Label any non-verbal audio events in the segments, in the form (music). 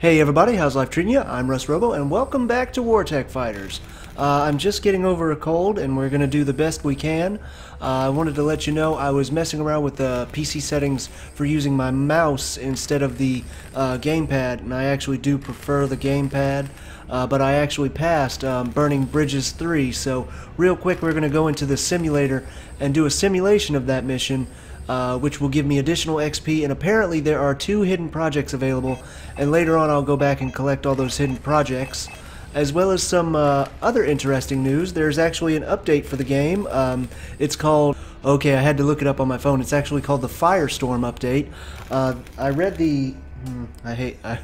Hey everybody, how's life treating you? I'm Russ Robo, and welcome back to Wartech Fighters. Uh, I'm just getting over a cold, and we're going to do the best we can. Uh, I wanted to let you know I was messing around with the PC settings for using my mouse instead of the uh, gamepad, and I actually do prefer the gamepad. Uh, but I actually passed um, Burning Bridges 3, so real quick we're going to go into the simulator and do a simulation of that mission uh, which will give me additional XP, and apparently there are two hidden projects available, and later on I'll go back and collect all those hidden projects. As well as some uh, other interesting news, there's actually an update for the game. Um, it's called, okay, I had to look it up on my phone, it's actually called the Firestorm update. Uh, I read the, hmm, I hate, (laughs) I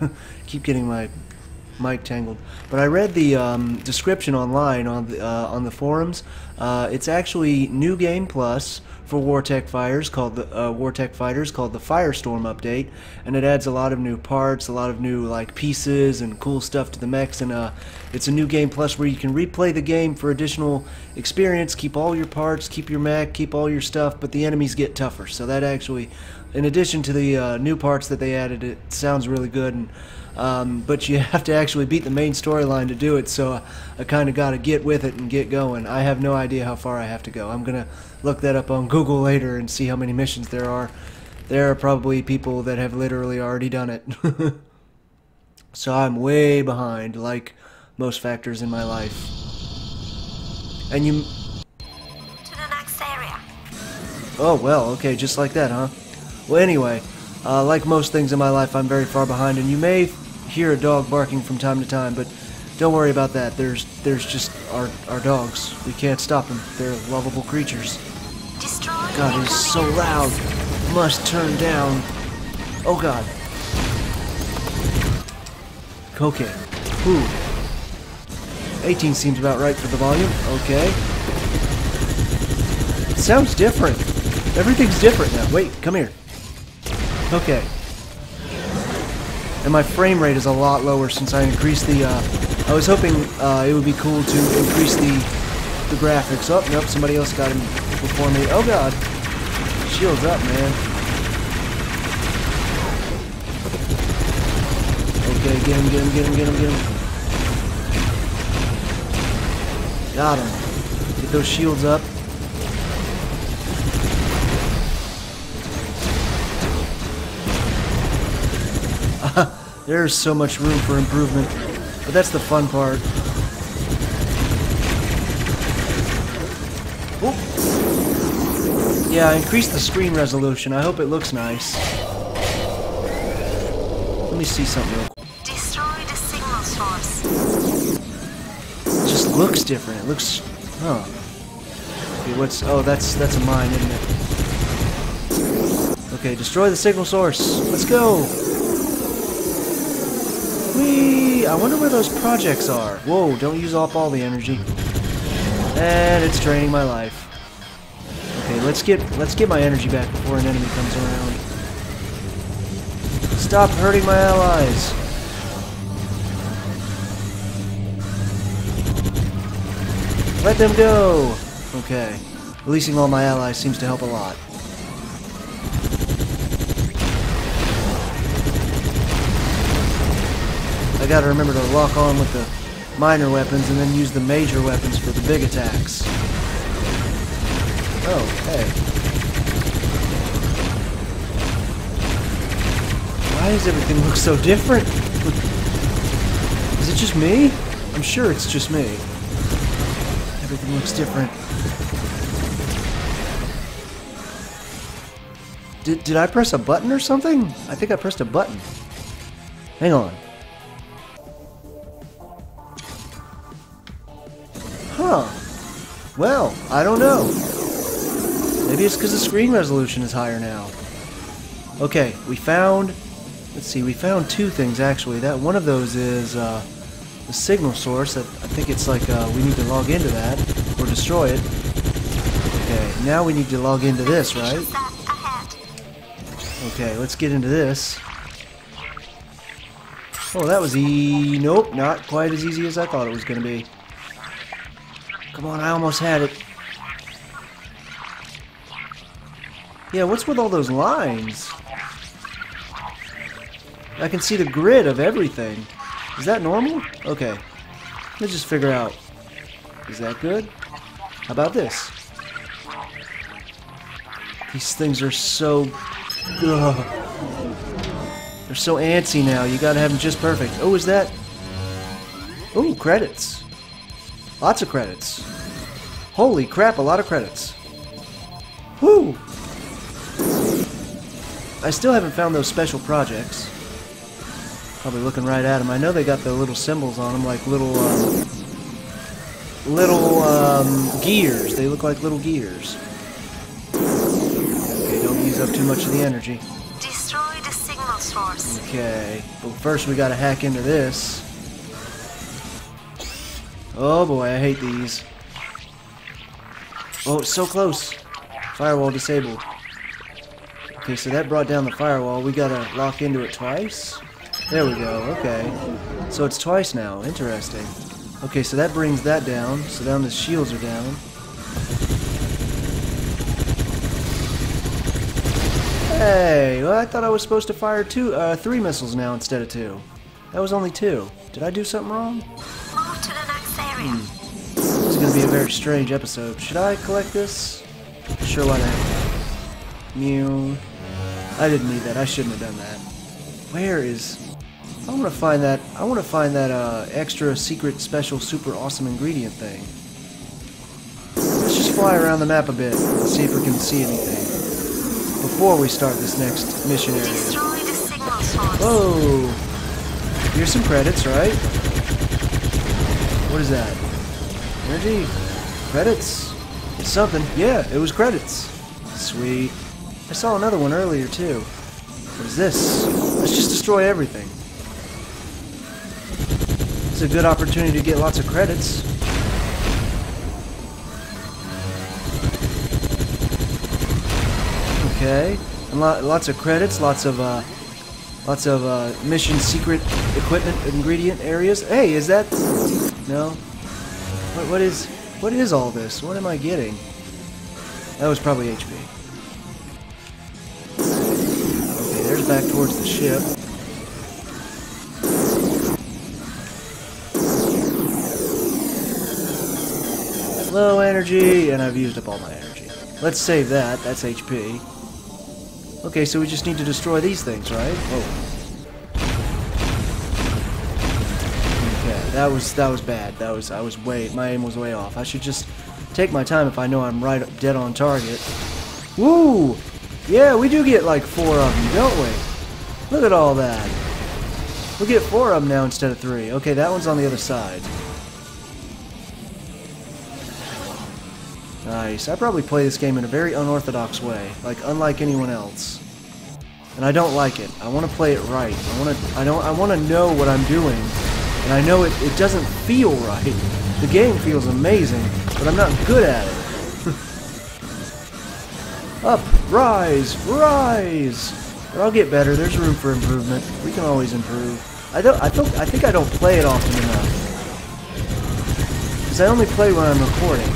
keep getting my mic tangled. But I read the um, description online on the uh, on the forums. Uh, it's actually new game plus for Wartech Fighters called the uh, Wartech Fighters called the Firestorm update, and it adds a lot of new parts, a lot of new like pieces and cool stuff to the mechs, and uh, it's a new game plus where you can replay the game for additional experience, keep all your parts, keep your mech, keep all your stuff, but the enemies get tougher. So that actually, in addition to the uh, new parts that they added, it sounds really good and. Um, but you (laughs) have to actually beat the main storyline to do it, so I kind of got to get with it and get going. I have no idea how far I have to go. I'm going to look that up on (laughs) Google later and see how many missions there are. There are probably people that have literally already done it. (laughs) so I'm way behind, like most factors in my life. And you... To the next area. Oh, well, okay, just like that, huh? Well, anyway, uh, like most things in my life, I'm very far behind, and you may hear a dog barking from time to time, but don't worry about that. There's there's just our our dogs. We can't stop them. They're lovable creatures. Destroy God, it is so loud. Must turn down. Oh God. Okay. Ooh. 18 seems about right for the volume. Okay. It sounds different. Everything's different now. Wait, come here. Okay. And my frame rate is a lot lower since I increased the, uh, I was hoping uh, it would be cool to increase the, the graphics. Oh, nope, somebody else got him before me. Oh god. Shields up, man. Okay, get him, get him, get him, get him, get him. Got him. Get those shields up. There's so much room for improvement. But that's the fun part. Oop. Yeah, I increased the screen resolution. I hope it looks nice. Let me see something real quick. Destroy the signal source. It just looks different. It looks... Huh. Okay, what's... Oh, that's, that's a mine, isn't it? Okay, destroy the signal source. Let's go! I wonder where those projects are. Whoa, don't use up all the energy. And it's draining my life. Okay, let's get let's get my energy back before an enemy comes around. Stop hurting my allies. Let them go! Okay. Releasing all my allies seems to help a lot. I gotta remember to lock on with the minor weapons and then use the major weapons for the big attacks. Oh, hey. Why does everything look so different? Is it just me? I'm sure it's just me. Everything looks different. Did, did I press a button or something? I think I pressed a button. Hang on. Well, I don't know. Maybe it's because the screen resolution is higher now. Okay, we found... Let's see, we found two things actually. That One of those is uh, the signal source. That I think it's like uh, we need to log into that or destroy it. Okay, now we need to log into this, right? Okay, let's get into this. Oh, that was e... Nope, not quite as easy as I thought it was going to be. Come on, I almost had it. Yeah, what's with all those lines? I can see the grid of everything. Is that normal? Okay. Let's just figure out. Is that good? How about this? These things are so... Ugh. They're so antsy now. You gotta have them just perfect. Oh, is that... Oh, credits. Lots of credits. Holy crap, a lot of credits. Whoo! I still haven't found those special projects. Probably looking right at them. I know they got the little symbols on them, like little, um, little um, gears. They look like little gears. Okay, don't use up too much of the energy. Destroy the signal source. Okay, but first we gotta hack into this. Oh boy, I hate these. Oh, it's so close. Firewall disabled. Okay, so that brought down the firewall. We gotta lock into it twice? There we go, okay. So it's twice now, interesting. Okay, so that brings that down. So now the shields are down. Hey, well, I thought I was supposed to fire two, uh, three missiles now instead of two. That was only two. Did I do something wrong? Move to the next area. This is going to be a very strange episode. Should I collect this? Sure, why not? Mew. I didn't need that. I shouldn't have done that. Where is... I want to find that... I want to find that, uh, extra secret special super awesome ingredient thing. Let's just fly around the map a bit and see if we can see anything. Before we start this next mission area. Destroy the signal. Whoa! Here's some credits, right? What is that? Energy? Credits? It's something. Yeah, it was credits. Sweet. I saw another one earlier, too. What is this? Let's just destroy everything. It's a good opportunity to get lots of credits. Okay. And lo lots of credits, lots of, uh, Lots of uh, mission secret equipment ingredient areas. Hey, is that... No? What, what is... What is all this? What am I getting? That was probably HP. Okay, there's back towards the ship. Low energy, and I've used up all my energy. Let's save that. That's HP. Okay, so we just need to destroy these things, right? Oh. Okay, that was that was bad. That was I was way my aim was way off. I should just take my time if I know I'm right dead on target. Woo! Yeah, we do get like four of them, don't we? Look at all that. We get four of them now instead of three. Okay, that one's on the other side. Nice. I probably play this game in a very unorthodox way, like unlike anyone else. And I don't like it. I want to play it right. I want to. I don't. I want to know what I'm doing, and I know it. It doesn't feel right. The game feels amazing, but I'm not good at it. (laughs) Up, rise, rise. But I'll get better. There's room for improvement. We can always improve. I don't. I don't. I think I don't play it often enough. Because I only play when I'm recording.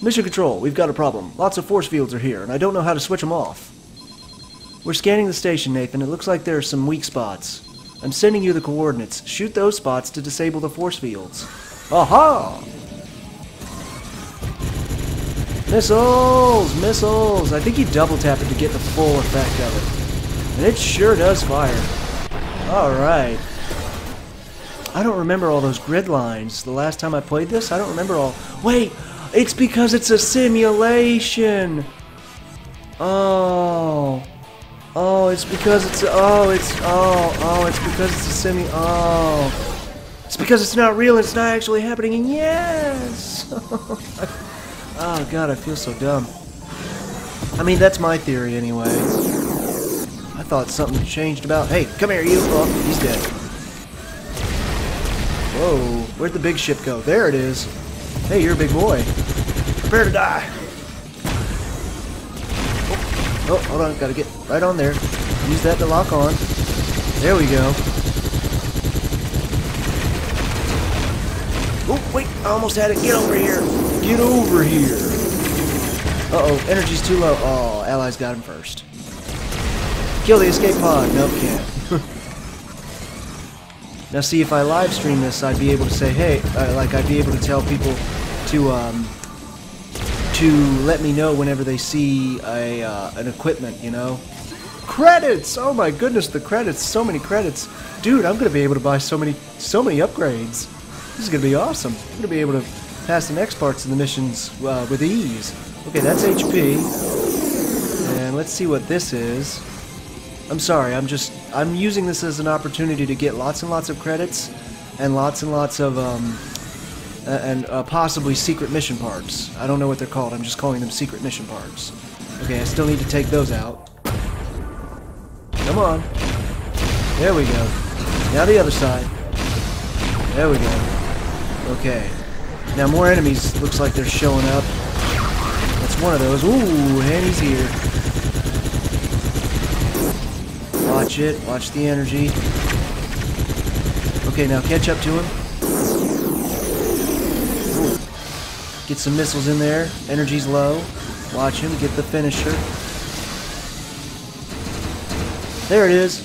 Mission Control, we've got a problem. Lots of force fields are here, and I don't know how to switch them off. We're scanning the station, Nathan. It looks like there are some weak spots. I'm sending you the coordinates. Shoot those spots to disable the force fields. Aha! Missiles! Missiles! I think you double tap it to get the full effect of it. And it sure does fire. Alright. I don't remember all those grid lines. The last time I played this, I don't remember all... Wait! It's because it's a simulation! Oh... Oh, it's because it's... Oh, it's... Oh, oh, it's because it's a simi... Oh... It's because it's not real it's not actually happening, and yes! (laughs) oh, God, I feel so dumb. I mean, that's my theory, anyway. I thought something changed about... Hey, come here, you! Oh, he's dead. Whoa, where'd the big ship go? There it is. Hey, you're a big boy. Prepare to die. Oh, oh, hold on, gotta get right on there. Use that to lock on. There we go. Oh, wait, I almost had it. Get over here. Get over here. Uh-oh, energy's too low. Oh, allies got him first. Kill the escape pod. Nope, can't. (laughs) now see, if I live stream this, I'd be able to say, hey, uh, like I'd be able to tell people to um, to let me know whenever they see a uh, an equipment, you know. Credits! Oh my goodness, the credits! So many credits, dude! I'm gonna be able to buy so many so many upgrades. This is gonna be awesome. I'm gonna be able to pass the next parts of the missions uh, with ease. Okay, that's HP. And let's see what this is. I'm sorry, I'm just, I'm using this as an opportunity to get lots and lots of credits and lots and lots of, um, and uh, possibly secret mission parts. I don't know what they're called, I'm just calling them secret mission parts. Okay, I still need to take those out. Come on. There we go. Now the other side. There we go. Okay. Now more enemies looks like they're showing up. That's one of those. Ooh, and he's here. Watch it. Watch the energy. Okay, now catch up to him. Get some missiles in there. Energy's low. Watch him. Get the finisher. There it is.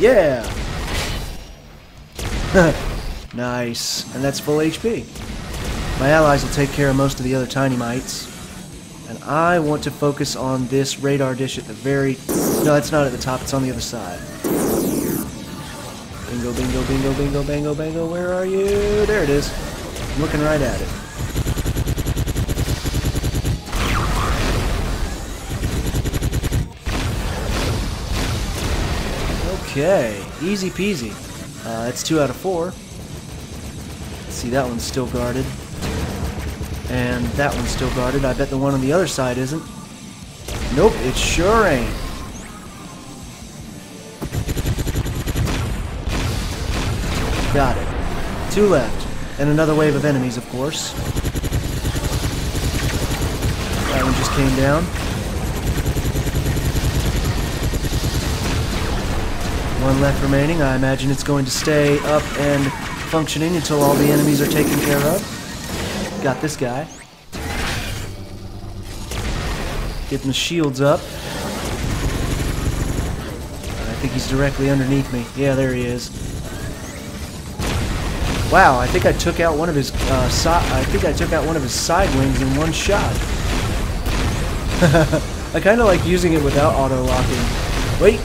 Yeah. (laughs) nice. And that's full HP. My allies will take care of most of the other tiny mites. I want to focus on this radar dish at the very... No, it's not at the top. It's on the other side. Bingo, bingo, bingo, bingo, bingo, bingo. Where are you? There it is. I'm looking right at it. Okay, easy peasy. Uh, that's two out of four. Let's see, that one's still guarded. And that one's still guarded. I bet the one on the other side isn't. Nope, it sure ain't. Got it. Two left. And another wave of enemies, of course. That one just came down. One left remaining. I imagine it's going to stay up and functioning until all the enemies are taken care of. Got this guy. Getting the shields up. I think he's directly underneath me. Yeah, there he is. Wow, I think I took out one of his uh, si I think I took out one of his side wings in one shot. (laughs) I kind of like using it without auto locking. Wait,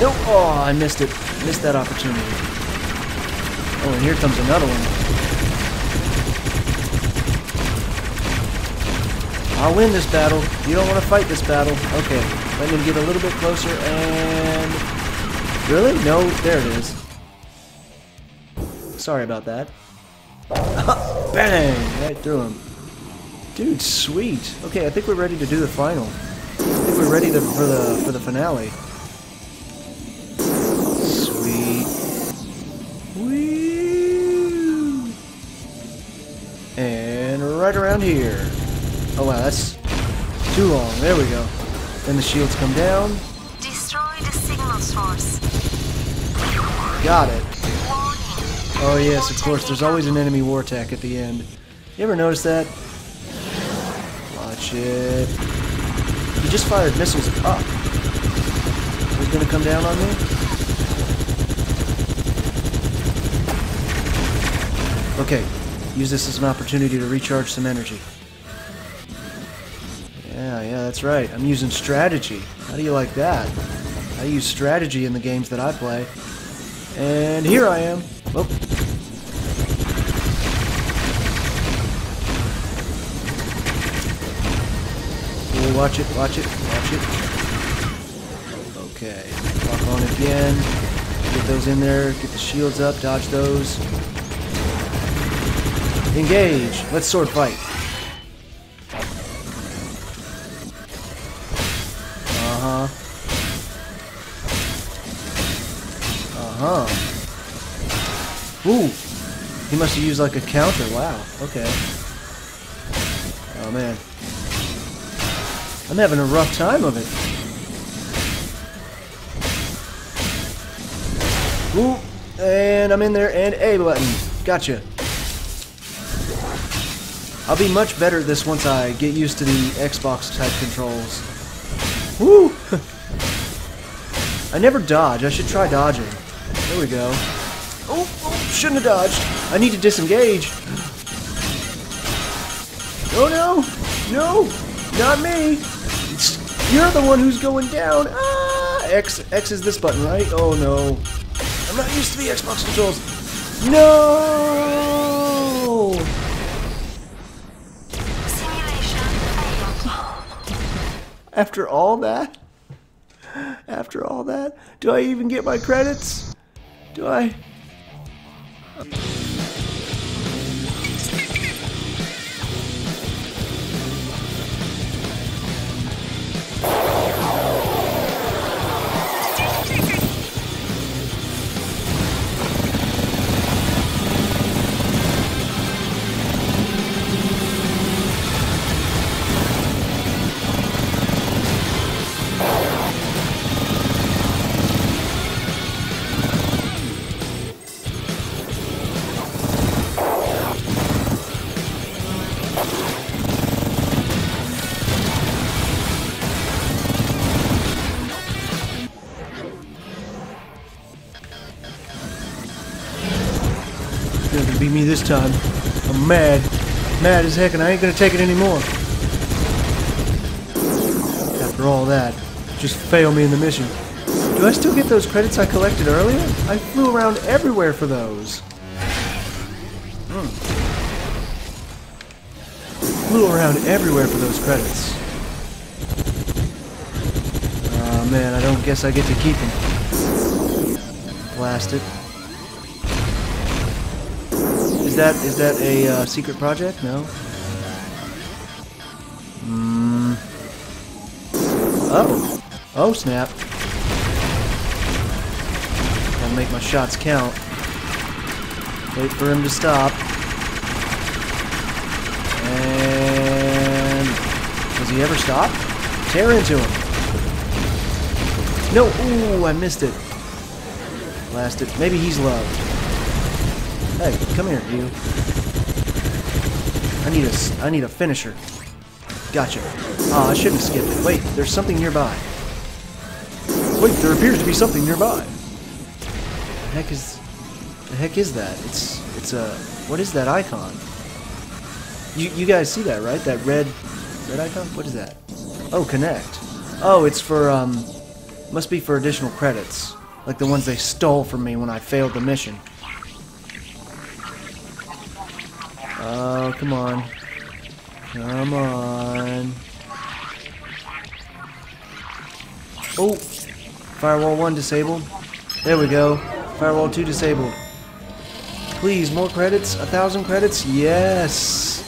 Nope. Oh, I missed it. Missed that opportunity. Oh, and here comes another one. I'll win this battle. You don't want to fight this battle. Okay. Let me get a little bit closer and... Really? No, there it is. Sorry about that. (laughs) Bang! Right through him. Dude, sweet. Okay, I think we're ready to do the final. I think we're ready to, for the for the finale. Sweet. Woo! And right around here. Oh wow, that's too long. There we go. Then the shields come down. Destroy the signal source. Got it. Oh yes, of course. There's always an enemy war tech at the end. You ever notice that? Watch it. He just fired missiles up. He's gonna come down on me? Okay. Use this as an opportunity to recharge some energy. Yeah, yeah, that's right. I'm using strategy. How do you like that? I use strategy in the games that I play. And here I am. Oh. Watch it, watch it, watch it. Okay. Lock on again. Get those in there. Get the shields up. Dodge those. Engage. Let's sword fight. Must have used like a counter. Wow. Okay. Oh man. I'm having a rough time of it. Ooh! And I'm in there and A button. Gotcha. I'll be much better at this once I get used to the Xbox type controls. Woo! (laughs) I never dodge. I should try dodging. There we go. Oh, oh, shouldn't have dodged. I need to disengage. Oh no! No! Not me! You're the one who's going down! Ah! X, X is this button, right? Oh no. I'm not used to the Xbox controls. No! After all that? After all that? Do I even get my credits? Do I? This time. I'm mad. Mad as heck, and I ain't gonna take it anymore. After all that, just fail me in the mission. Do I still get those credits I collected earlier? I flew around everywhere for those. Hmm. Flew around everywhere for those credits. Oh man, I don't guess I get to keep them. Blast it. Is that is that a uh, secret project? No. Hmm. Oh. Oh snap. Gotta make my shots count. Wait for him to stop. And does he ever stop? Tear into him. No. Ooh, I missed it. Blast it. Maybe he's loved. Hey, come here, you. I need a, I need a finisher. Gotcha. Ah, I shouldn't have skipped it. Wait, there's something nearby. Wait, there appears to be something nearby. The heck is, the heck is that? It's, it's a, what is that icon? You, you guys see that, right? That red, red icon? What is that? Oh, connect. Oh, it's for, um, must be for additional credits. Like the ones they stole from me when I failed the mission. Oh, come on. Come on. Oh! Firewall 1 disabled. There we go. Firewall 2 disabled. Please, more credits? A thousand credits? Yes!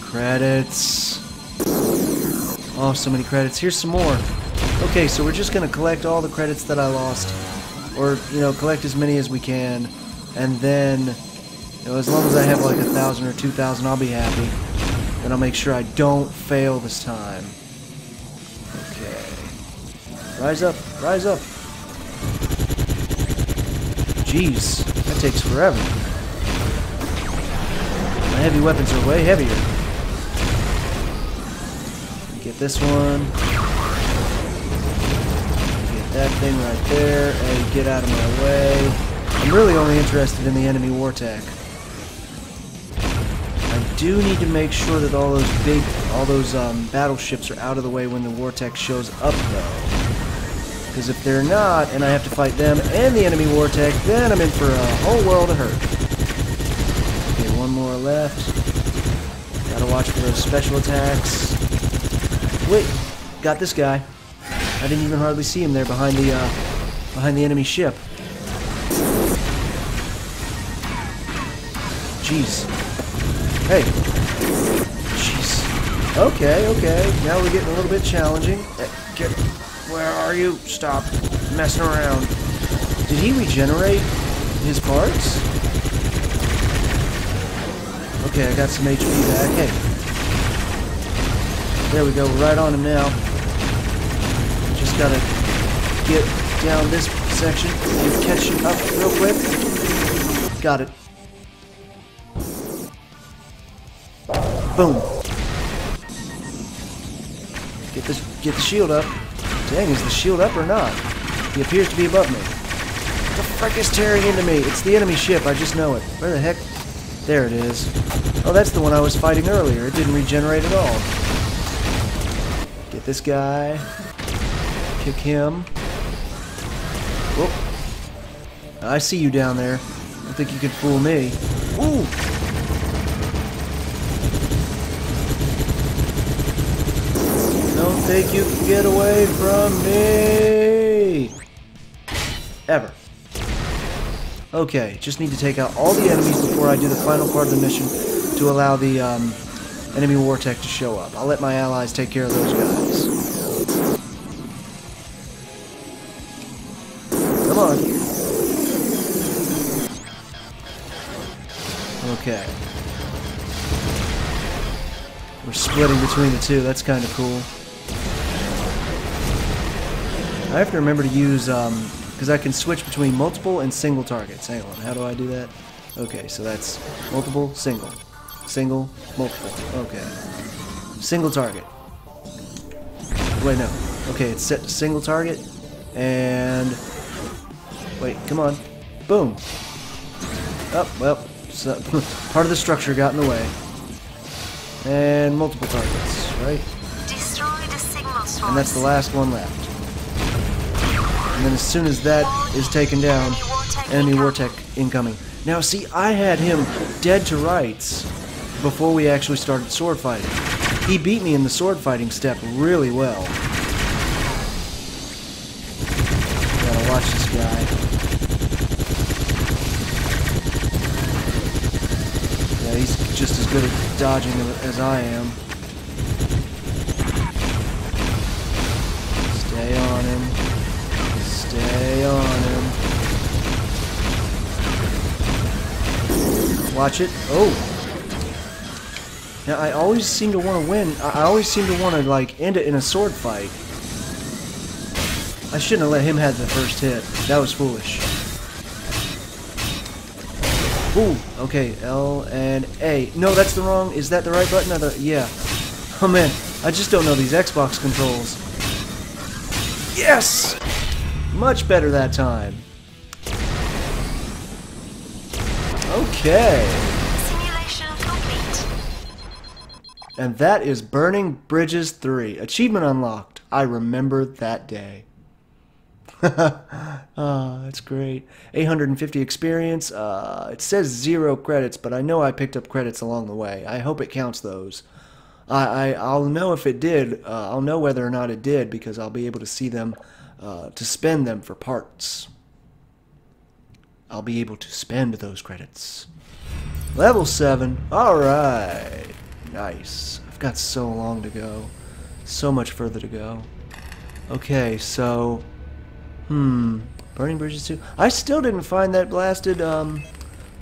Credits. Oh, so many credits. Here's some more. Okay, so we're just gonna collect all the credits that I lost. Or, you know, collect as many as we can. And then you know, as long as I have like a thousand or two thousand, I'll be happy. Then I'll make sure I don't fail this time. Okay. Rise up, rise up. Jeez, that takes forever. My heavy weapons are way heavier. Get this one. Get that thing right there. Hey, get out of my way. I'm really only interested in the enemy war tech. Do need to make sure that all those big, all those um, battleships are out of the way when the Wartech shows up, though. Because if they're not, and I have to fight them and the enemy Wartech, then I'm in for a whole world of hurt. Okay, one more left. Gotta watch for those special attacks. Wait, got this guy. I didn't even hardly see him there behind the, uh, behind the enemy ship. Jeez. Hey. Jeez. Okay, okay. Now we're getting a little bit challenging. Eh, Get, where are you? Stop messing around. Did he regenerate his parts? Okay, I got some HP back. Hey. There we go. Right on him now. Just gotta get down this section and catch him up real quick. Got it. Boom. Get this get the shield up. Dang, is the shield up or not? He appears to be above me. What the frick is tearing into me? It's the enemy ship, I just know it. Where the heck? There it is. Oh, that's the one I was fighting earlier. It didn't regenerate at all. Get this guy. Kick him. Whoop. I see you down there. I think you can fool me. Ooh! Don't think you can get away from me! Ever. Okay, just need to take out all the enemies before I do the final part of the mission to allow the um, enemy war tech to show up. I'll let my allies take care of those guys. Come on. Okay. We're splitting between the two. That's kind of cool. I have to remember to use, um, because I can switch between multiple and single targets. Hang on, how do I do that? Okay, so that's multiple, single. Single, multiple. Okay. Single target. Wait, no. Okay, it's set to single target. And... Wait, come on. Boom. Oh, well, so, (laughs) part of the structure got in the way. And multiple targets, right? Destroy the signal source. And that's the last one left. And then as soon as that is taken down, enemy Wartech incoming. Now see, I had him dead to rights before we actually started sword fighting. He beat me in the sword fighting step really well. Gotta watch this guy. Yeah, he's just as good at dodging as I am. Stay on him. Watch it. Oh! Now, I always seem to want to win. I always seem to want to, like, end it in a sword fight. I shouldn't have let him have the first hit. That was foolish. Ooh, okay, L and A. No, that's the wrong. Is that the right button? Or the, yeah. Oh man, I just don't know these Xbox controls. Yes! Much better that time. Okay. Simulation complete. And that is Burning Bridges 3. Achievement unlocked. I remember that day. (laughs) Ah, that's great. 850 experience. Uh, it says zero credits, but I know I picked up credits along the way. I hope it counts those. I, I I'll know if it did. Uh, I'll know whether or not it did because I'll be able to see them, uh, to spend them for parts. I'll be able to spend those credits. Level 7. Alright. Nice. I've got so long to go. So much further to go. Okay, so... Hmm. Burning Bridges 2. I still didn't find that blasted, um...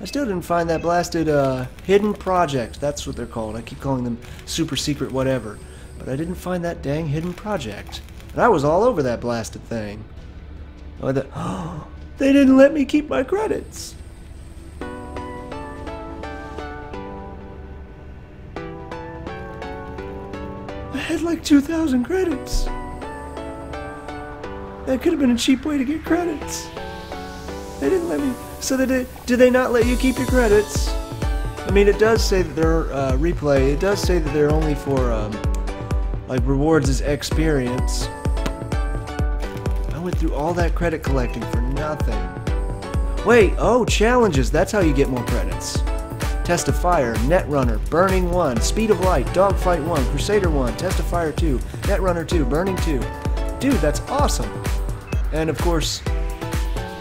I still didn't find that blasted, uh, hidden project. That's what they're called. I keep calling them super secret whatever. But I didn't find that dang hidden project. And I was all over that blasted thing. Oh, the, (gasps) they didn't let me keep my credits. I had like 2,000 credits. That could have been a cheap way to get credits. They didn't let me. So they did. Did they not let you keep your credits? I mean, it does say that they're uh, replay. It does say that they're only for um, like rewards as experience. Went through all that credit collecting for nothing. Wait. Oh, challenges. That's how you get more credits. Test of Fire, Netrunner, Burning 1, Speed of Light, Dogfight 1, Crusader 1, Test of Fire 2, Netrunner 2, Burning 2. Dude, that's awesome. And of course,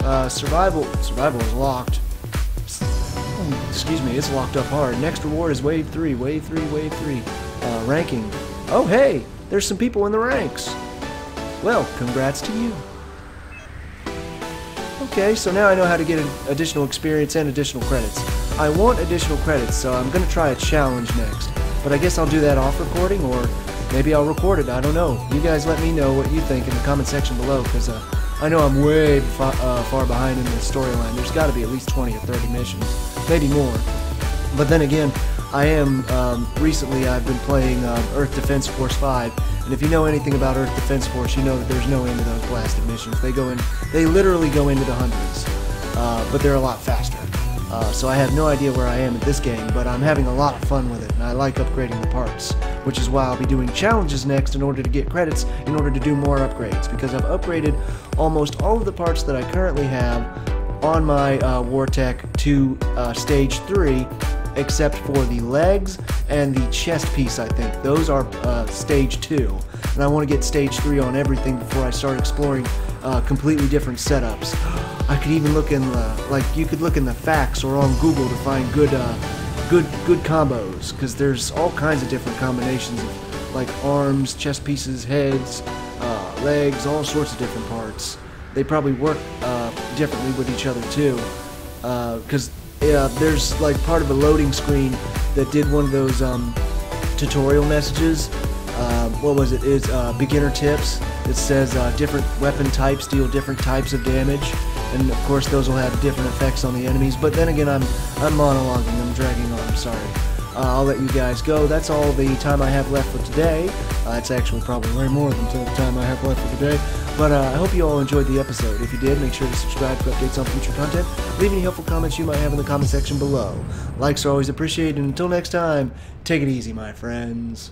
uh, Survival Survival is locked. Excuse me, it's locked up hard. Next reward is Wave 3, Wave 3, Wave 3. Uh, ranking. Oh, hey, there's some people in the ranks. Well, congrats to you. Okay, so now I know how to get an additional experience and additional credits. I want additional credits, so I'm going to try a challenge next. But I guess I'll do that off recording, or maybe I'll record it. I don't know. You guys let me know what you think in the comment section below, because uh, I know I'm way uh, far behind in the storyline. There's got to be at least 20 or 30 missions, maybe more. But then again, I am um, recently I've been playing uh, Earth Defense Force 5, and if you know anything about Earth Defense Force, you know that there's no end to those blasted missions. They go in, they literally go into the hundreds, uh, but they're a lot faster. Uh, so I have no idea where I am at this game, but I'm having a lot of fun with it, and I like upgrading the parts, which is why I'll be doing challenges next in order to get credits, in order to do more upgrades, because I've upgraded almost all of the parts that I currently have on my uh, Wartech to uh, Stage 3, except for the legs and the chest piece, I think. Those are uh, Stage 2, and I want to get Stage 3 on everything before I start exploring uh, completely different setups. I could even look in the like you could look in the facts or on Google to find good uh, good good combos because there's all kinds of different combinations of like arms, chest pieces, heads, uh, legs, all sorts of different parts. They probably work uh, differently with each other too because uh, there's like part of a loading screen that did one of those um, tutorial messages. Uh, what was it? Is uh, beginner tips. It says uh, different weapon types deal different types of damage, and of course those will have different effects on the enemies. But then again, I'm I'm monologuing. I'm dragging on. I'm sorry. Uh, I'll let you guys go. That's all the time I have left for today. Uh, it's actually probably way more than the time I have left for today. But uh, I hope you all enjoyed the episode. If you did, make sure to subscribe for updates on future content. Leave any helpful comments you might have in the comment section below. Likes are always appreciated. And until next time, take it easy, my friends.